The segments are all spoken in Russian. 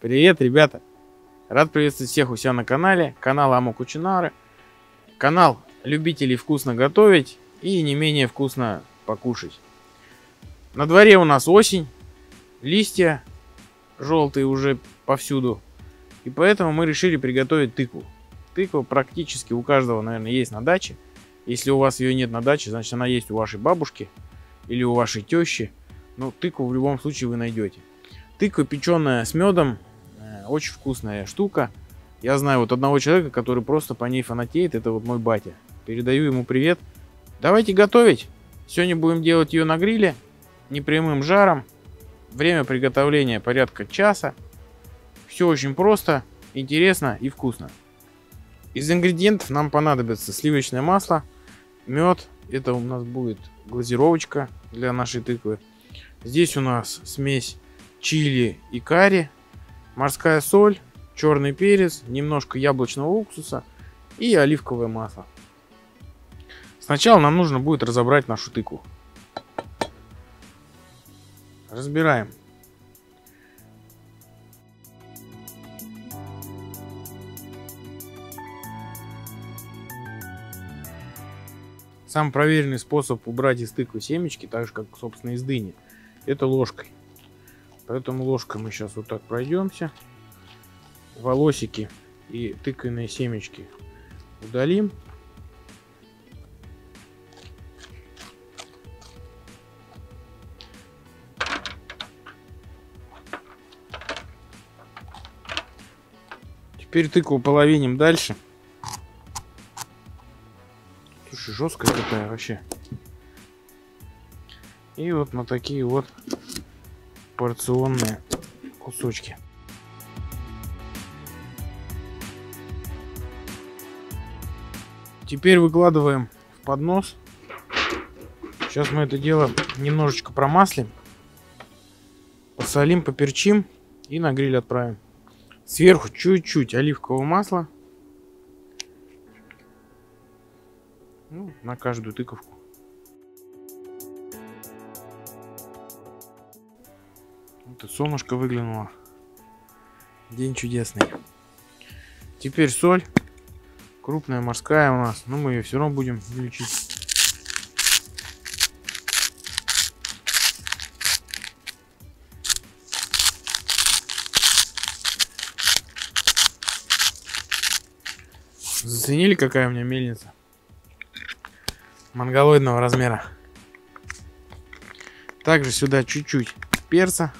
Привет, ребята! Рад приветствовать всех у себя на канале, канал Амо Кучинары, канал любителей вкусно готовить и не менее вкусно покушать. На дворе у нас осень, листья желтые уже повсюду, и поэтому мы решили приготовить тыкву. Тыква практически у каждого, наверное, есть на даче. Если у вас ее нет на даче, значит она есть у вашей бабушки или у вашей тещи. Но тыкву в любом случае вы найдете. Тыква, печеная с медом, очень вкусная штука. Я знаю вот одного человека, который просто по ней фанатеет, это вот мой батя. Передаю ему привет. Давайте готовить. Сегодня будем делать ее на гриле, непрямым жаром. Время приготовления порядка часа. Все очень просто, интересно и вкусно. Из ингредиентов нам понадобится сливочное масло, мед, это у нас будет глазировочка для нашей тыквы. Здесь у нас смесь чили и карри, морская соль, черный перец, немножко яблочного уксуса и оливковое масло. Сначала нам нужно будет разобрать нашу тыкву. Разбираем. Самый проверенный способ убрать из тыквы семечки, так же как, собственно, из дыни, это ложкой. Поэтому ложкой мы сейчас вот так пройдемся. Волосики и тыквенные семечки удалим. Теперь тыкву половиним дальше. Слушай, жесткая какая вообще. И вот на такие вот порционные кусочки. Теперь выкладываем в поднос. Сейчас мы это дело немножечко промаслим. Посолим, поперчим и на гриль отправим. Сверху чуть-чуть оливкового масла. Ну, на каждую тыковку. И солнышко выглянуло. День чудесный. Теперь соль. Крупная морская у нас. Но мы ее все равно будем лечить. Заценили, какая у меня мельница? Монголоидного размера. Также сюда чуть-чуть перца.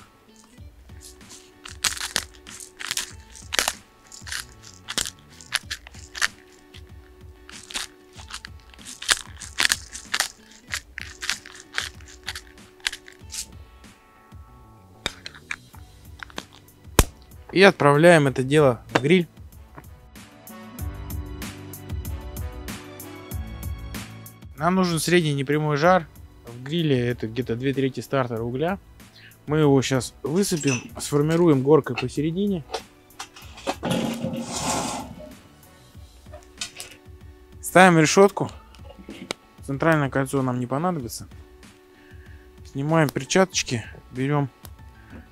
И отправляем это дело в гриль. Нам нужен средний непрямой жар. В гриле это где-то 2 трети стартера угля. Мы его сейчас высыпем, сформируем горкой посередине. Ставим решетку. Центральное кольцо нам не понадобится. Снимаем перчаточки, берем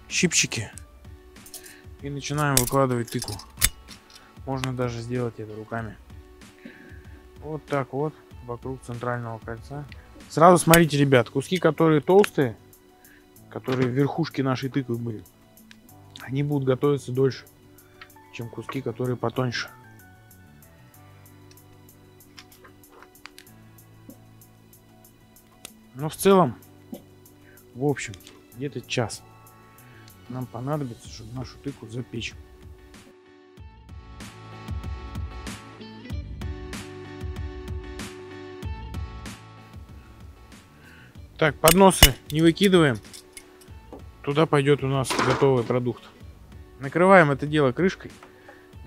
щипчики и начинаем выкладывать тыкву. Можно даже сделать это руками. Вот так вот вокруг центрального кольца. Сразу смотрите, ребят, куски, которые толстые, которые в верхушке нашей тыквы были, они будут готовиться дольше, чем куски, которые потоньше. Но в целом, в общем, где-то час нам понадобится, чтобы нашу тыкву запечь. Так, подносы не выкидываем. Туда пойдет у нас готовый продукт. Накрываем это дело крышкой.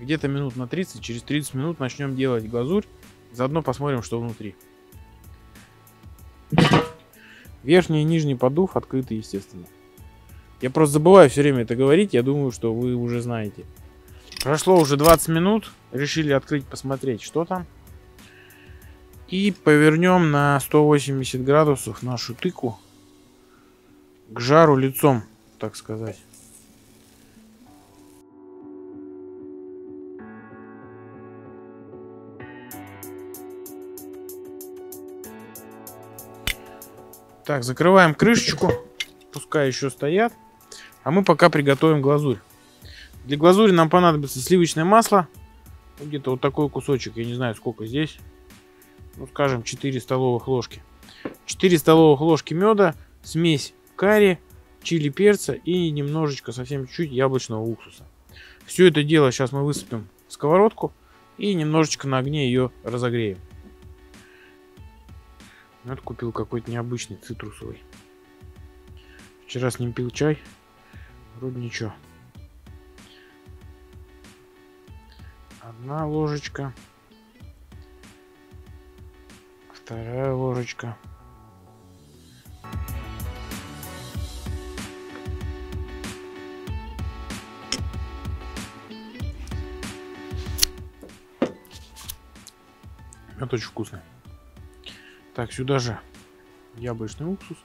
Где-то минут на 30. Через 30 минут начнем делать глазурь. Заодно посмотрим, что внутри. Верхний и нижний подув открыты, естественно. Я просто забываю все время это говорить, я думаю, что вы уже знаете. Прошло уже 20 минут, решили открыть, посмотреть, что там. И повернем на 180 градусов нашу тыку к жару лицом, так сказать. Так, закрываем крышечку. Пускай еще стоят. А мы пока приготовим глазурь. Для глазури нам понадобится сливочное масло. Где-то вот такой кусочек, я не знаю сколько здесь. Ну, скажем, 4 столовых ложки. 4 столовых ложки меда, смесь карри, чили перца и немножечко, совсем чуть-чуть яблочного уксуса. Все это дело сейчас мы высыпем в сковородку и немножечко на огне ее разогреем. Вот купил какой-то необычный цитрусовый. Вчера с ним пил чай. Вроде ничего. Одна ложечка. Вторая ложечка. Это очень вкусно. Так, сюда же яблочный уксус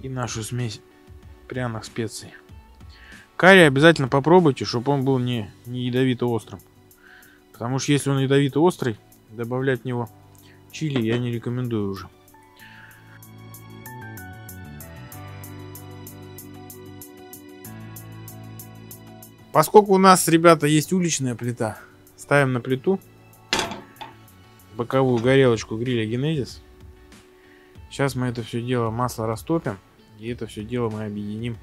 и нашу смесь пряных специй. Карри обязательно попробуйте, чтобы он был не, не ядовито острым. Потому что если он ядовито острый, добавлять в него чили я не рекомендую уже. Поскольку у нас, ребята, есть уличная плита, ставим на плиту боковую горелочку гриля Генезис. Сейчас мы это все дело масло растопим. И это все дело мы объединим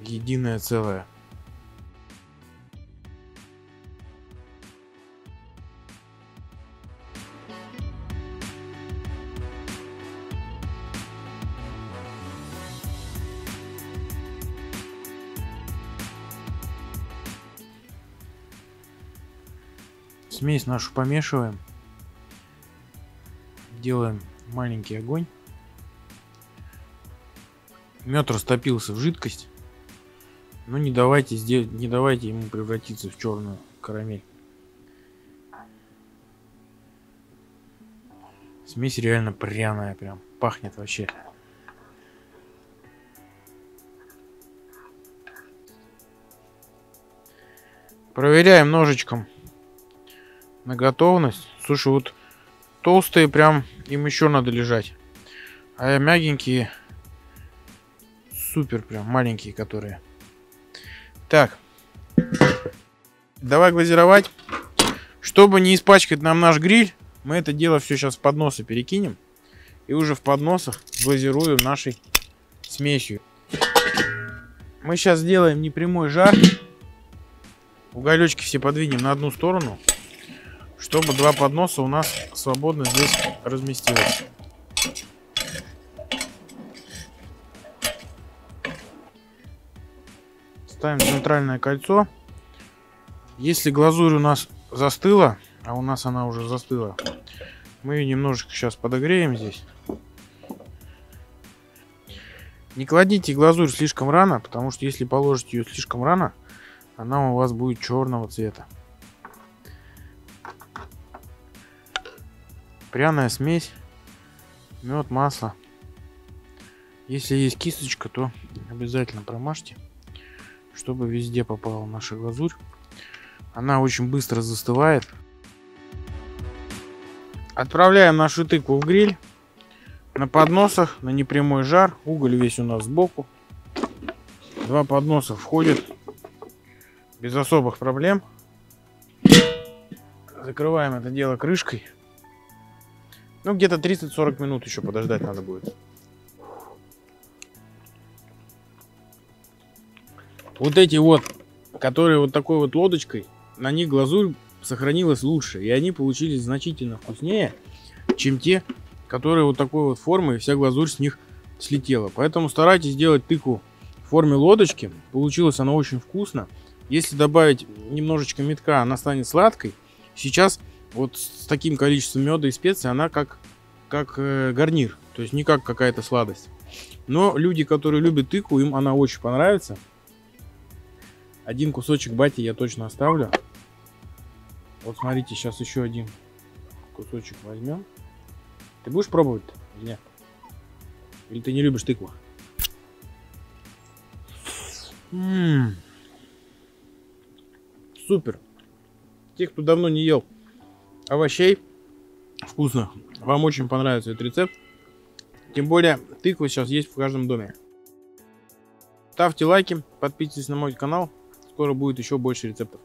в единое целое. Смесь нашу помешиваем. Делаем маленький огонь. Мед растопился в жидкость. Но не давайте, сделать, не давайте ему превратиться в черную карамель. Смесь реально пряная, прям пахнет вообще. Проверяем ножичком на готовность. Слушай, вот толстые прям им еще надо лежать. А мягенькие супер прям маленькие которые. Так. Давай глазировать. Чтобы не испачкать нам наш гриль, мы это дело все сейчас в подносы перекинем. И уже в подносах глазируем нашей смесью. Мы сейчас сделаем непрямой жар. Уголечки все подвинем на одну сторону чтобы два подноса у нас свободно здесь разместилось. Ставим центральное кольцо. Если глазурь у нас застыла, а у нас она уже застыла, мы ее немножечко сейчас подогреем здесь. Не кладите глазурь слишком рано, потому что если положите ее слишком рано, она у вас будет черного цвета. пряная смесь, мед, масло. Если есть кисточка, то обязательно промажьте, чтобы везде попала наша глазурь. Она очень быстро застывает. Отправляем нашу тыкву в гриль. На подносах, на непрямой жар. Уголь весь у нас сбоку. Два подноса входят без особых проблем. Закрываем это дело крышкой. Ну, где-то 30-40 минут еще подождать надо будет. Вот эти вот, которые вот такой вот лодочкой, на них глазурь сохранилась лучше. И они получились значительно вкуснее, чем те, которые вот такой вот формы, и вся глазурь с них слетела. Поэтому старайтесь сделать тыкву в форме лодочки. Получилось она очень вкусно. Если добавить немножечко метка, она станет сладкой. Сейчас вот с таким количеством меда и специй она как, как э, гарнир. То есть не как какая-то сладость. Но люди, которые любят тыкву, им она очень понравится. Один кусочек бати я точно оставлю. Вот смотрите, сейчас еще один кусочек возьмем. Ты будешь пробовать или нет? Или ты не любишь тыкву? М -м -м. Супер. Те, кто давно не ел овощей вкусно. Вам очень понравится этот рецепт. Тем более, тыквы сейчас есть в каждом доме. Ставьте лайки, подписывайтесь на мой канал. Скоро будет еще больше рецептов.